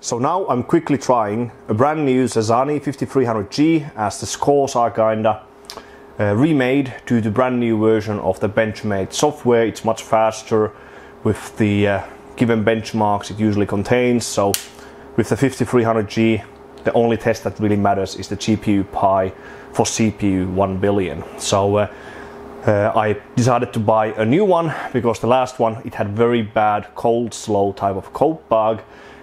So now I'm quickly trying a brand new Cezanne 5300G as the scores are kinda uh, remade to the brand new version of the BenchMate software. It's much faster with the uh, given benchmarks it usually contains. So with the 5300G, the only test that really matters is the GPUPI for CPU 1 billion. So uh, uh, I decided to buy a new one because the last one it had very bad cold slow type of code bug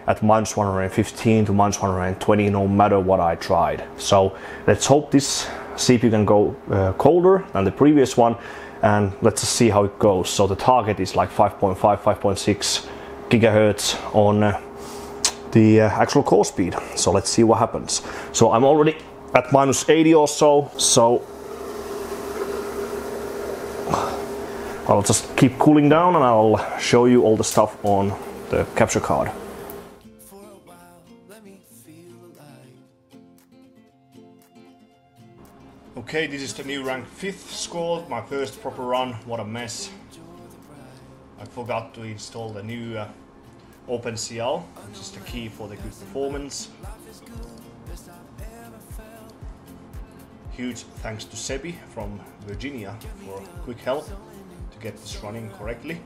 at minus 115 to minus 120 no matter what I tried. So let's hope this CPU can go uh, colder than the previous one and let's see how it goes. So the target is like 5.5, 5.6 gigahertz on uh, the uh, actual core speed. So let's see what happens. So I'm already at minus 80 or so. So I'll just keep cooling down and I'll show you all the stuff on the capture card. Okay, this is the new rank 5th score, my first proper run, what a mess. I forgot to install the new uh, OpenCL, which is the key for the good performance. Huge thanks to Sebi from Virginia for quick help to get this running correctly.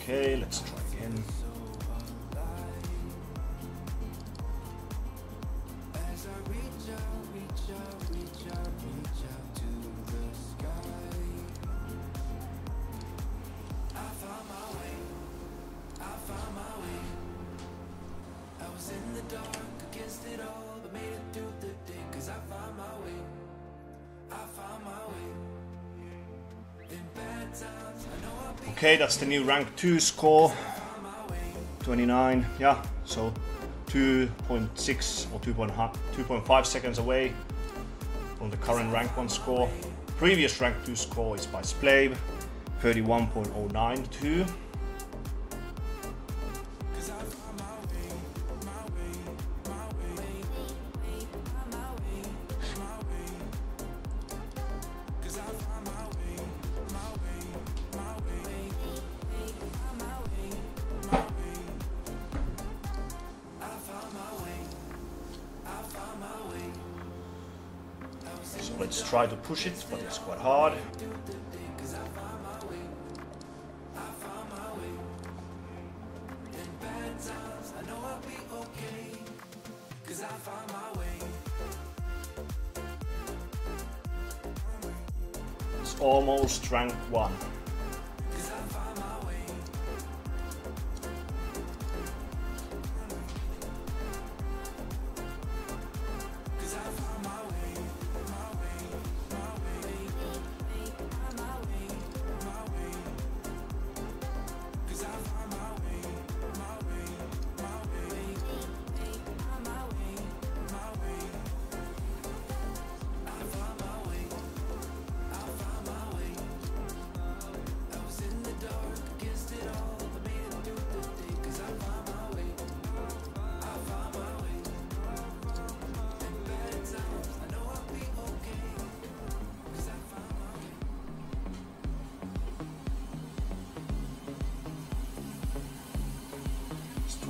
Okay, let's try again. Okay, that's the new rank 2 score. 29, yeah, so 2.6 or 2.5 seconds away from the current rank 1 score. Previous rank 2 score is by Splave, 31.092. let's try to push it, but it's quite hard. It's almost rank 1.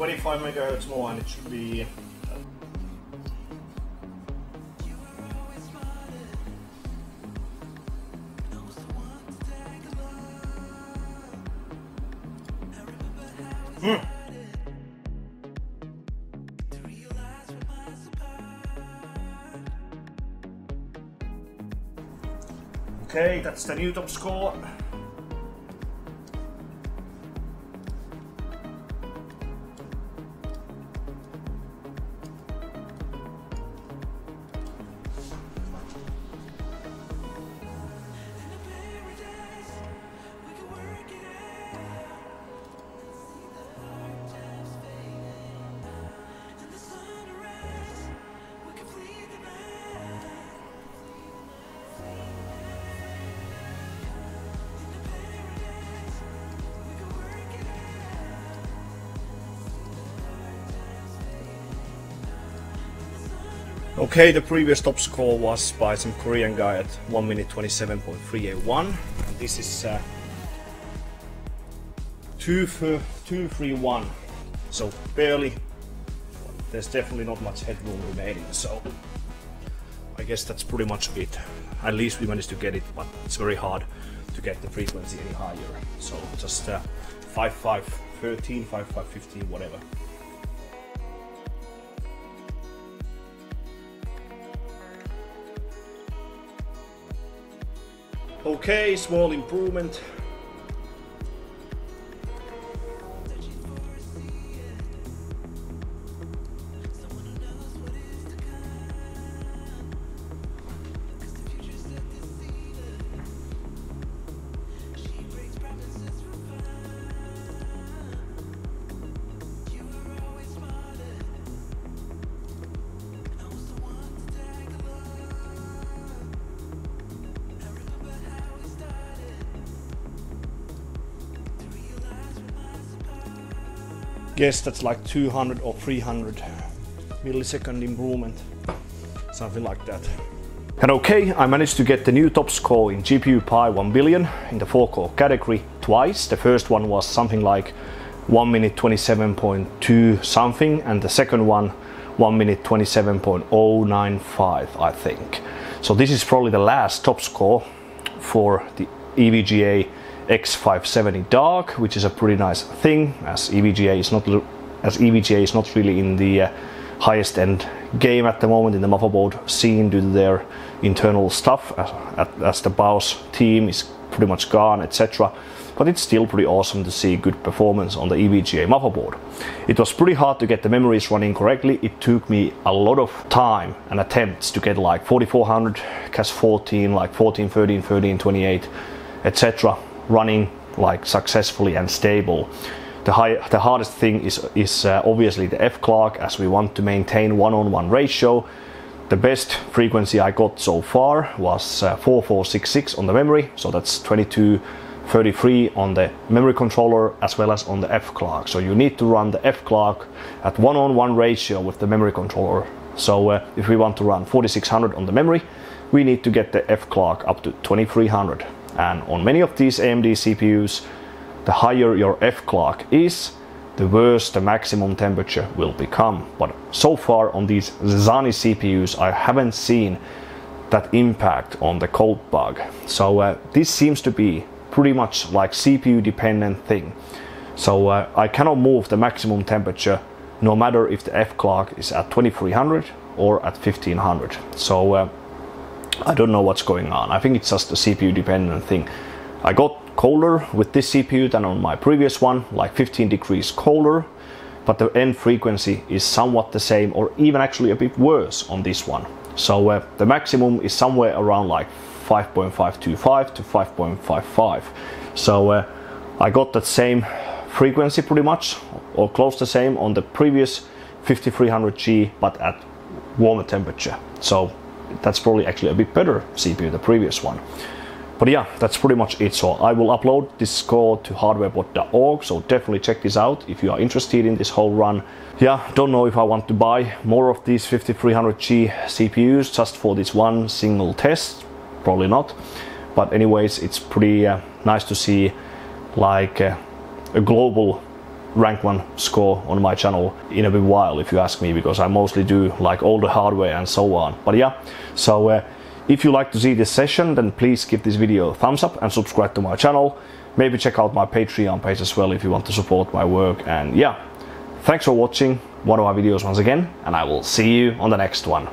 25 megahertz more and it should be Hmm. Okay, that's the new top score. Okay, the previous top score was by some Korean guy at 1 minute 27.381. this is uh, two, two, three, one. So barely. There's definitely not much headroom remaining. So I guess that's pretty much it. At least we managed to get it, but it's very hard to get the frequency any higher. So just uh, 5, 5, 13, 5, 5, 15, whatever. Okay, small improvement. Guess that's like 200 or 300 millisecond improvement, something like that. And okay, I managed to get the new top score in GPUPI 1 billion in the 4 core category twice. The first one was something like 1 minute 27.2 something and the second one 1 minute 27.095 I think. So this is probably the last top score for the EVGA X570 Dark, which is a pretty nice thing, as EVGA is not as EVGA is not really in the uh, highest end game at the moment in the motherboard scene due to their internal stuff, as, as the BIOS team is pretty much gone, etc. But it's still pretty awesome to see good performance on the EVGA motherboard. It was pretty hard to get the memories running correctly. It took me a lot of time and attempts to get like 4400, CAS 14, like 14, 13, 13, 28, etc running like successfully and stable. The, high, the hardest thing is, is uh, obviously the F clock as we want to maintain one-on-one -one ratio. The best frequency I got so far was uh, 4466 on the memory, so that's 2233 on the memory controller as well as on the F clock. So you need to run the F clock at one-on-one -one ratio with the memory controller. So uh, if we want to run 4600 on the memory, we need to get the F clock up to 2300. And on many of these AMD CPUs, the higher your F clock is, the worse the maximum temperature will become. But so far on these Cezanne CPUs, I haven't seen that impact on the cold bug. So uh, this seems to be pretty much like CPU dependent thing. So uh, I cannot move the maximum temperature no matter if the F clock is at 2300 or at 1500. So uh, I don't know what's going on. I think it's just a CPU dependent thing. I got colder with this CPU than on my previous one, like 15 degrees colder, but the end frequency is somewhat the same or even actually a bit worse on this one. So uh, the maximum is somewhere around like 5.525 to 5.55. So uh, I got that same frequency pretty much or close the same on the previous 5300G but at warmer temperature. So that's probably actually a bit better CPU, the previous one. But yeah, that's pretty much it. So I will upload this score to hardwarebot.org. So definitely check this out if you are interested in this whole run. Yeah, don't know if I want to buy more of these 5300G CPUs just for this one single test. Probably not. But anyways, it's pretty uh, nice to see like uh, a global rank one score on my channel in a bit while if you ask me because I mostly do like all the hardware and so on. But yeah so uh, if you like to see this session then please give this video a thumbs up and subscribe to my channel. Maybe check out my patreon page as well if you want to support my work. And yeah thanks for watching. One of my videos once again and I will see you on the next one